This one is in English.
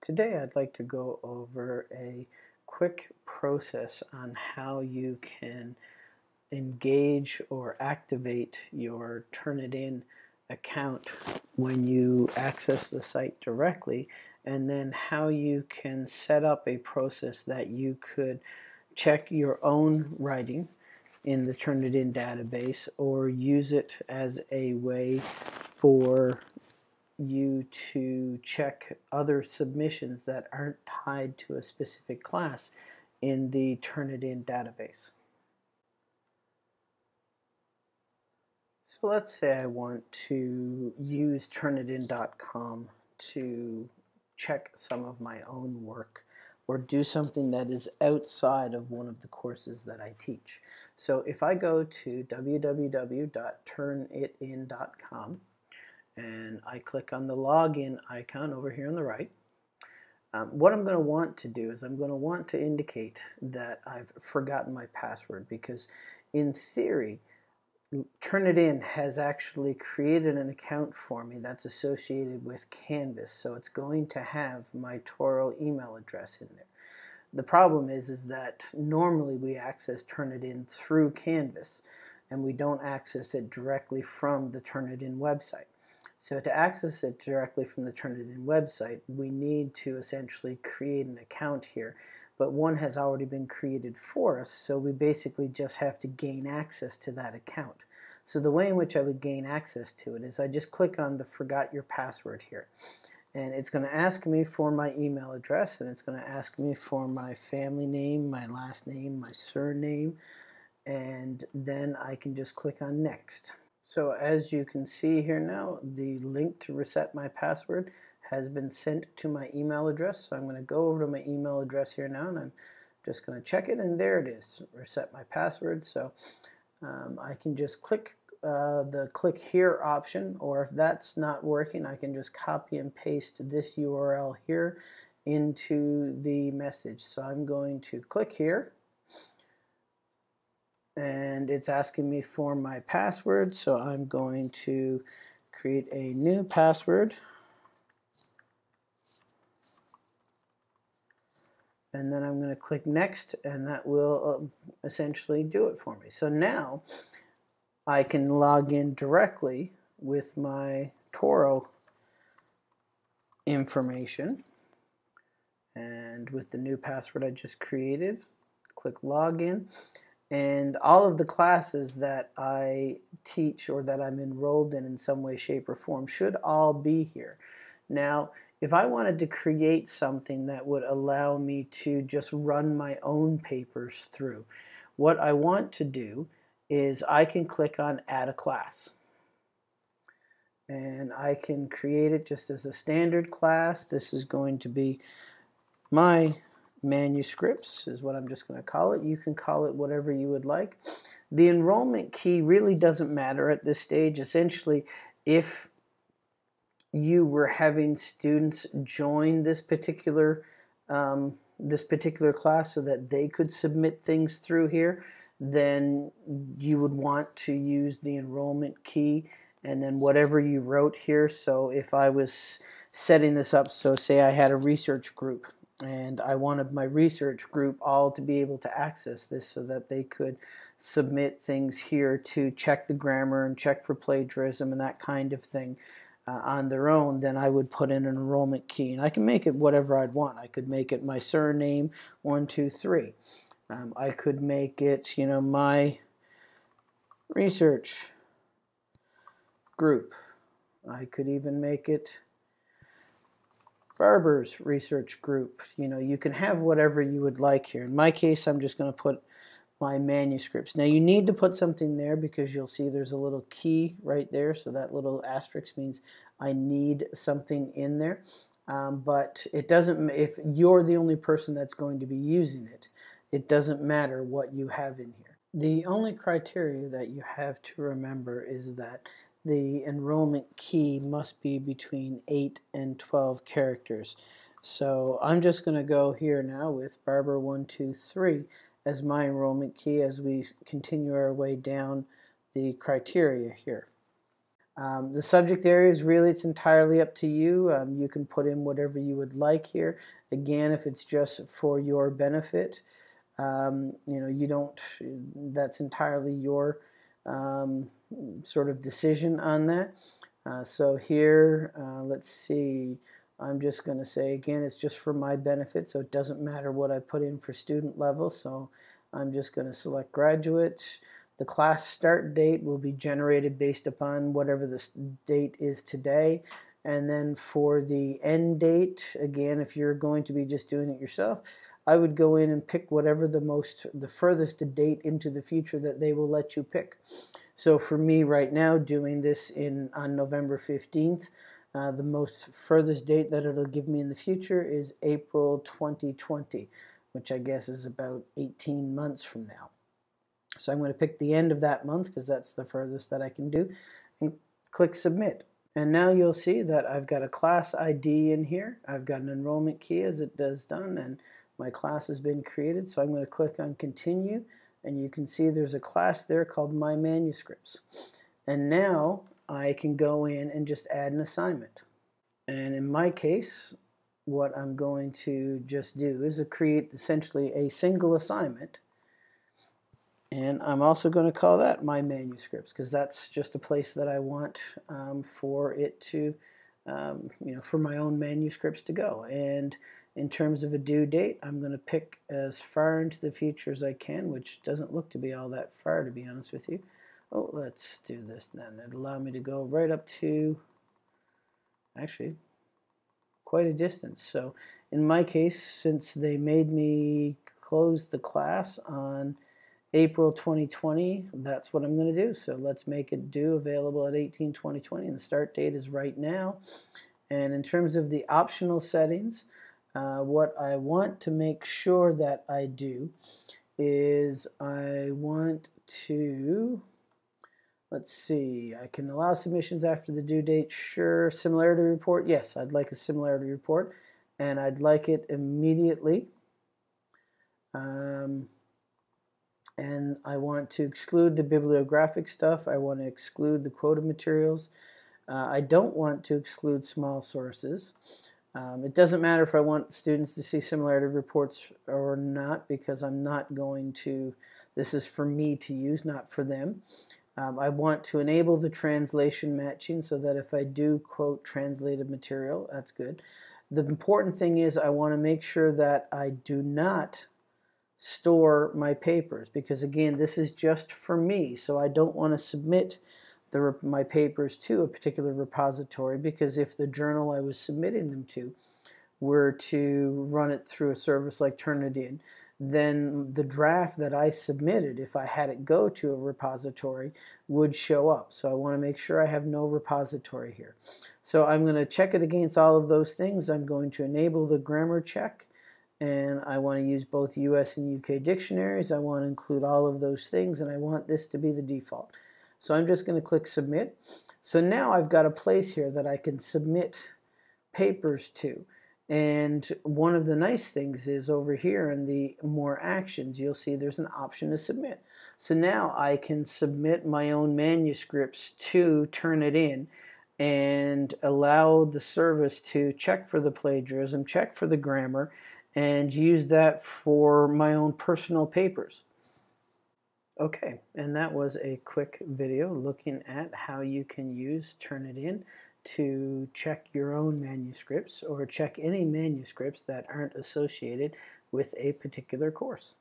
Today I'd like to go over a quick process on how you can engage or activate your Turnitin account when you access the site directly and then how you can set up a process that you could check your own writing in the Turnitin database or use it as a way for you to check other submissions that aren't tied to a specific class in the Turnitin database. So let's say I want to use Turnitin.com to check some of my own work or do something that is outside of one of the courses that I teach. So if I go to www.turnitin.com and I click on the login icon over here on the right, um, what I'm going to want to do is I'm going to want to indicate that I've forgotten my password because in theory Turnitin has actually created an account for me that's associated with Canvas so it's going to have my Touro email address in there. The problem is is that normally we access Turnitin through Canvas and we don't access it directly from the Turnitin website. So to access it directly from the Turnitin website, we need to essentially create an account here. But one has already been created for us, so we basically just have to gain access to that account. So the way in which I would gain access to it is I just click on the forgot your password here. And it's going to ask me for my email address, and it's going to ask me for my family name, my last name, my surname, and then I can just click on next. So as you can see here now, the link to reset my password has been sent to my email address. So I'm going to go over to my email address here now and I'm just going to check it and there it is, reset my password. So um, I can just click uh, the click here option or if that's not working I can just copy and paste this URL here into the message. So I'm going to click here and it's asking me for my password so I'm going to create a new password. And then I'm going to click next and that will uh, essentially do it for me. So now I can log in directly with my Touro information. And with the new password I just created click login and all of the classes that I teach or that I'm enrolled in in some way, shape, or form should all be here. Now, if I wanted to create something that would allow me to just run my own papers through, what I want to do is I can click on Add a Class. And I can create it just as a standard class. This is going to be my manuscripts is what I'm just going to call it. You can call it whatever you would like. The enrollment key really doesn't matter at this stage. Essentially, if you were having students join this particular um, this particular class so that they could submit things through here, then you would want to use the enrollment key and then whatever you wrote here. So if I was setting this up, so say I had a research group and I wanted my research group all to be able to access this so that they could submit things here to check the grammar and check for plagiarism and that kind of thing uh, on their own, then I would put in an enrollment key. And I can make it whatever I'd want. I could make it my surname, one, two, three. Um, I could make it, you know, my research group. I could even make it Barbour's research group. You know, you can have whatever you would like here. In my case, I'm just going to put my manuscripts. Now you need to put something there because you'll see there's a little key right there. So that little asterisk means I need something in there. Um, but it doesn't, if you're the only person that's going to be using it, it doesn't matter what you have in here. The only criteria that you have to remember is that the enrollment key must be between 8 and 12 characters. So I'm just going to go here now with Barbour123 as my enrollment key as we continue our way down the criteria here. Um, the subject areas, really, it's entirely up to you. Um, you can put in whatever you would like here. Again, if it's just for your benefit, um, you know, you don't, that's entirely your um, sort of decision on that. Uh, so here, uh, let's see, I'm just going to say, again, it's just for my benefit, so it doesn't matter what I put in for student level. So I'm just going to select graduate. The class start date will be generated based upon whatever the date is today. And then for the end date, again, if you're going to be just doing it yourself, I would go in and pick whatever the most, the furthest date into the future that they will let you pick. So for me right now, doing this in on November 15th, uh, the most furthest date that it'll give me in the future is April 2020, which I guess is about 18 months from now. So I'm going to pick the end of that month because that's the furthest that I can do and click submit. And now you'll see that I've got a class ID in here. I've got an enrollment key as it does done and my class has been created. So I'm going to click on continue and you can see there's a class there called My Manuscripts. And now I can go in and just add an assignment. And in my case, what I'm going to just do is create essentially a single assignment and I'm also going to call that my manuscripts because that's just a place that I want um, for it to, um, you know, for my own manuscripts to go. And in terms of a due date, I'm going to pick as far into the future as I can, which doesn't look to be all that far, to be honest with you. Oh, let's do this then. It'll allow me to go right up to, actually, quite a distance. So in my case, since they made me close the class on April 2020, that's what I'm going to do. So let's make it due available at 18 2020 and the start date is right now. And in terms of the optional settings, uh, what I want to make sure that I do is I want to, let's see, I can allow submissions after the due date, sure. Similarity report, yes, I'd like a similarity report and I'd like it immediately. Um, and I want to exclude the bibliographic stuff. I want to exclude the quoted materials. Uh, I don't want to exclude small sources. Um, it doesn't matter if I want students to see similarity reports or not because I'm not going to, this is for me to use, not for them. Um, I want to enable the translation matching so that if I do quote translated material, that's good. The important thing is I want to make sure that I do not store my papers because again this is just for me so I don't want to submit the, my papers to a particular repository because if the journal I was submitting them to were to run it through a service like Turnitin then the draft that I submitted if I had it go to a repository would show up so I want to make sure I have no repository here so I'm going to check it against all of those things I'm going to enable the grammar check and I want to use both US and UK dictionaries. I want to include all of those things and I want this to be the default. So I'm just going to click submit. So now I've got a place here that I can submit papers to. And one of the nice things is over here in the more actions, you'll see there's an option to submit. So now I can submit my own manuscripts to Turnitin and allow the service to check for the plagiarism, check for the grammar, and use that for my own personal papers. Okay, and that was a quick video looking at how you can use Turnitin to check your own manuscripts or check any manuscripts that aren't associated with a particular course.